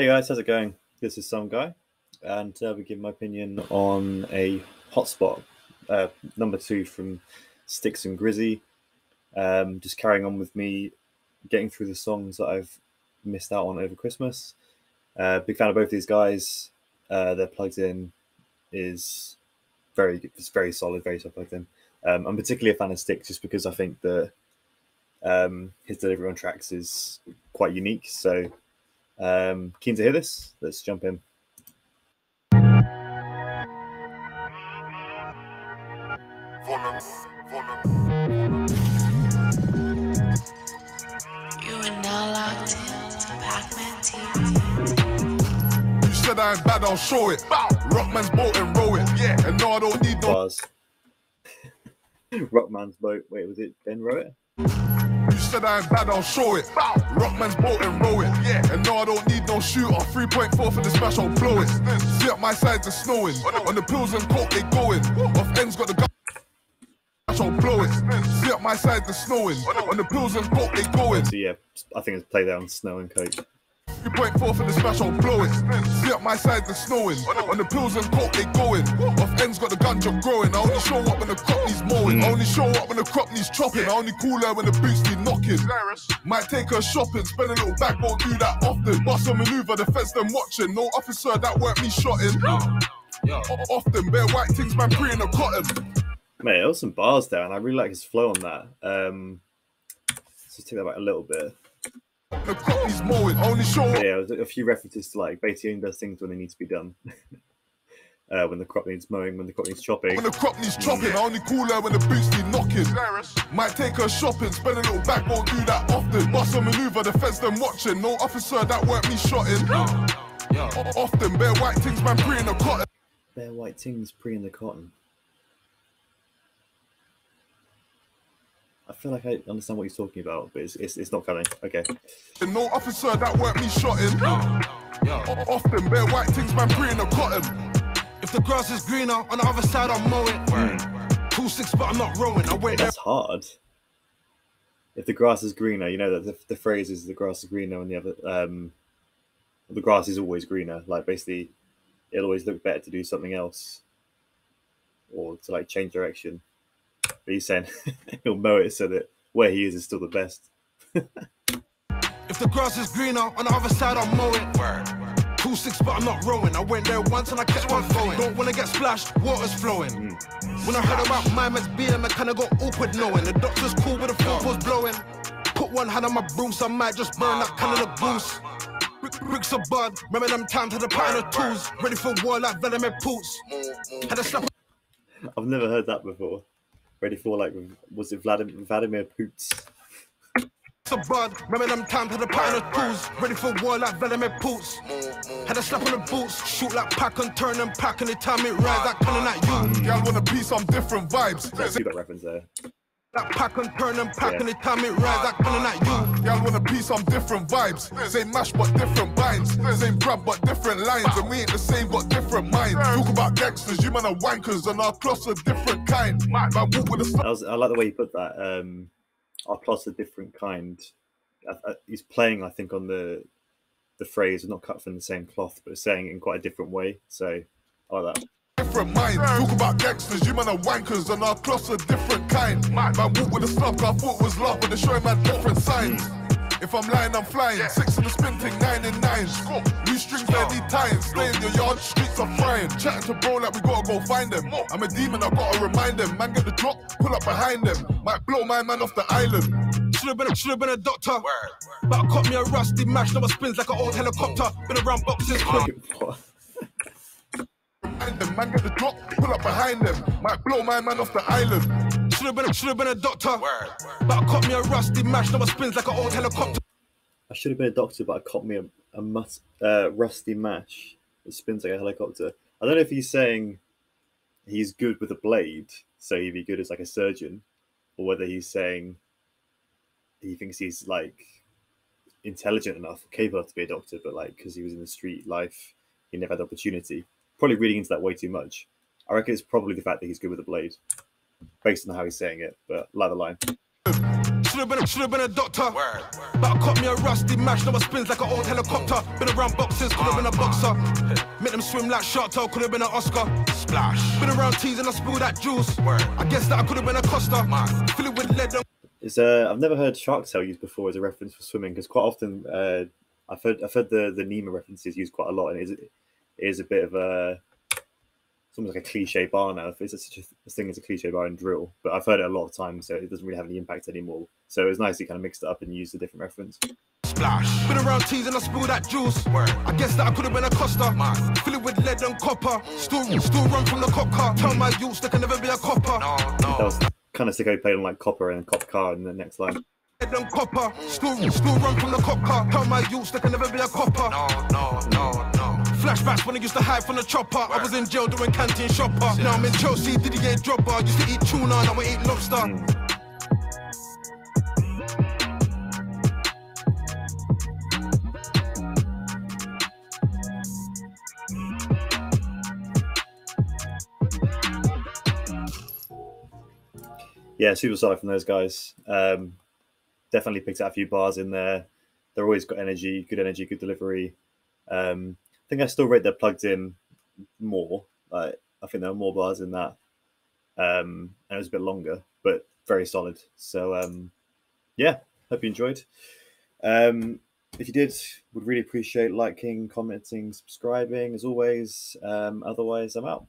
Hey guys, how's it going? This is some guy, and uh, we give my opinion on a hotspot uh, number two from Stickz and Gr1zzy. Um, just carrying on with me getting through the songs that I've missed out on over Christmas. Uh, big fan of both these guys. Uh, their plugged in is very it's very solid, very solid plugged in. Um, I'm particularly a fan of Stickz just because I think that um, his delivery on tracks is quite unique. So um, keen to hear this. Let's jump in. You are now locked in to Pac-Man TV. You said I ain't bad, I'll show it. Rockman's boat and row it. Yeah. And no, I don't need no. Bars. Rockman's boat. Wait, was it Ben wrote it? You said I ain't bad, I'll show it. Rockman's boat and row it. Yeah. And no, I don't need no shooter. 3.4 for the smash, I'll blow it. See up my side, the snowing. On the pills and coke, they going. Off ends got the gun. I'll blow it. See up my side, the snowing. On the pills and coke, they going. So yeah, I think it's played out on Snow and Coke. 3.4 for the smash, I'll blow it. See up my side, the snowing. On the pills and coke, they going. Off ends got the ganja growing. I only show up when the crop needs mowing. I only show up when the crop needs chopping. I only call her when the boots need knocking. Might take her shopping, spend a little back, won't do that often. Bust a maneuver, the fence them watching. No officer, that weren't me shotting. O- Often, bare white things, man, pre in the cotton. Mate, there was some bars there, and I really like his flow on that. Um, let's just take that back a little bit. Yeah, there's a few references to like basically only does things when they need to be done. uh, when the crop needs mowing, when the crop needs chopping. When the crop needs chopping, I only call her when the boots need knocking. Might take her shopping, spend a little back, won't do that often. Bust a maneuver, the fence them watching. No officer, that weren't me shotting. O- Often, bare white things, man, pre in the cotton. Bare white things pre in the cotton. I feel like I understand what he's talking about, but it's, it's, it's not coming. Okay. No officer, that weren't me shotting. O- Often, bare white things, man, pre in the cotton. If the grass is greener on the other side, I'll mow it. Two six, but I'm not rowing. I wait. That's hard. If the grass is greener, you know that the, the phrase is the grass is greener and the other um the grass is always greener. Like basically it'll always look better to do something else or to like change direction. But he's saying he'll mow it so that where he is is still the best. If the grass is greener on the other side, I'll mow it. Two six, but I'm not rowing. I went there once and I kept on going. Don't wanna get splashed, water's flowing. Mm. When I heard about my man's being, I kinda got awkward knowing. The doctor's cool with the foot was blowing. Put one hand on my broom, so I might just burn that kind of goose. Brick- Bricks of bud, remember them times had a pattern of tools. Ready for war like Vladimir Poots. Had a slap I've never heard that before. Ready for like was it Vladimir Vladimir Poots? of bud, remember them times had a pattern of tools. Ready for war like Vladimir Poots. Had a slap on the boots, shoot like pack and turn and pack, and the time it rise like cannon at you. Y'all wanna be some different vibes. I see that reference there. Like pack and turn and pack, Yeah. and the time it rise like cannon at you. Y'all wanna be some different vibes. Same mash but different binds. Same grab but different lines. And we ain't the same but different minds. Talk about gangsters, you man are wankers, and our cloths are different kind. Man walk with a That was, I like the way you put that. Um, our plots are different kind. I, I, he's playing, I think, on the the phrase not cut from the same cloth, but saying it in quite a different way. So I like that. Different minds. Talk about gangsters, you man are wankers, and our cloths are different kind. Man walk with a slump, I thought was love, but they show man different signs. Mm. If I'm lying, I'm flying. Six in the spin thing, nine and nine. Loose strings, they need tying. Stay in your yard, streets are frying. Chatting to bro like we gotta go find them. I'm a demon, I gotta remind them. Man, get the drop, pull up behind them. Might blow my man off the island. Should've been, a, should've been a doctor. But I caught me a rusty match, now it spins like an old helicopter. Been around boxes? Behind them. Man, get the drop, pull up behind them. Might blow my man off the island. Should've been, a, should've been a doctor. But I caught me a rusty match, now it spins like an old helicopter. I should have been a doctor, but I caught me a, a mut, uh, rusty mash that spins like a helicopter. I don't know if he's saying he's good with a blade, so he'd be good as like a surgeon, or whether he's saying he thinks he's like intelligent enough, capable to be a doctor, but like because he was in the street life, he never had the opportunity. Probably reading into that way too much. I reckon it's probably the fact that he's good with a blade, based on how he's saying it. But like the line, Should've Should've been, a, should've been a doctor. But I caught me a rusty match, now I spins like an old helicopter. Been around boxes, could've been a boxer. Make them swim like shark tail, could've been an Oscar. Splash. Been around teas and I spilled that juice. I guess that I could've been a Costa. Fill it with lead and Is uh, I've never heard shark tail used before as a reference for swimming because quite often uh, I've heard I've heard the the Nemo references used quite a lot, and it is it is a bit of a it's almost like a cliche bar now. If it's such a a thing as a cliche bar in drill, but I've heard it a lot of times, so it doesn't really have any impact anymore. So it was nice to kind of mix it up and use a different reference. Splash. Been around teas and I spilled that juice. I guess that I could have been a Costa. Fill it with lead and copper. Still, still run from the cop car. Tell my youths they can never be a copper. That was kind of sicko played on like copper and cop car in the next line. Lead and copper. Still, still run from the cop car. Tell my youths they can never be a copper. No, no, no, no. Flashbacks when I used to hide from the chopper. I was in jail doing canteen shopper. Now I'm in Chelsea, Didier Drogba. Used to eat tuna, now I eat lobster. Yeah, super solid from those guys. Um, definitely picked out a few bars in there. They're always got energy, good energy, good delivery. Um, think I still rate their plugged in more. Like, I think there are more bars in that. Um, and it was a bit longer, but very solid. So um, yeah, hope you enjoyed. Um, if you did, would really appreciate liking, commenting, subscribing as always. Um, otherwise, I'm out.